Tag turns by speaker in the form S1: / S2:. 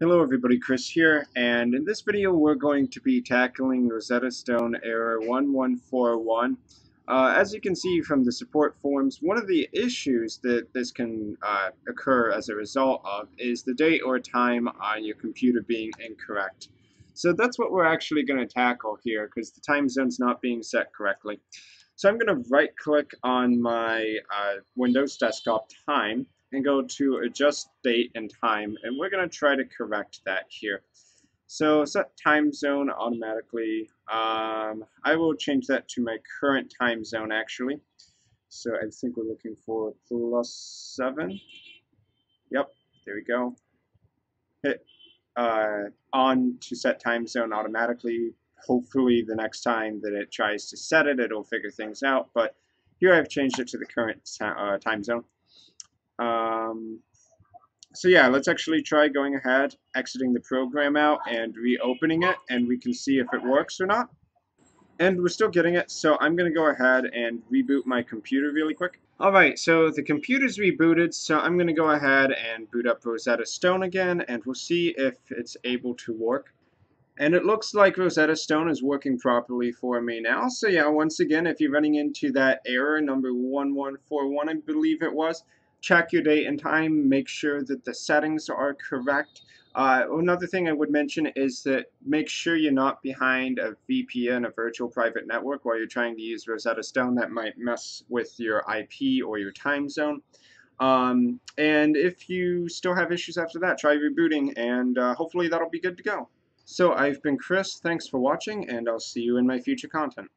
S1: Hello everybody, Chris here, and in this video we're going to be tackling Rosetta Stone error 1141. Uh, as you can see from the support forms, one of the issues that this can uh, occur as a result of is the date or time on your computer being incorrect. So that's what we're actually going to tackle here, because the time zone's not being set correctly. So I'm going to right click on my uh, Windows desktop time, and go to adjust date and time and we're going to try to correct that here. So set time zone automatically. Um, I will change that to my current time zone actually. So I think we're looking for plus 7. Yep, there we go. Hit uh, on to set time zone automatically. Hopefully the next time that it tries to set it, it'll figure things out. But here I've changed it to the current uh, time zone. Um, so yeah, let's actually try going ahead, exiting the program out and reopening it, and we can see if it works or not. And we're still getting it, so I'm going to go ahead and reboot my computer really quick. Alright, so the computer's rebooted, so I'm going to go ahead and boot up Rosetta Stone again, and we'll see if it's able to work. And it looks like Rosetta Stone is working properly for me now. So yeah, once again, if you're running into that error, number 1141 I believe it was, check your date and time, make sure that the settings are correct. Uh, another thing I would mention is that make sure you're not behind a VPN, a virtual private network, while you're trying to use Rosetta Stone. That might mess with your IP or your time zone. Um, and if you still have issues after that, try rebooting, and uh, hopefully that'll be good to go. So I've been Chris, thanks for watching, and I'll see you in my future content.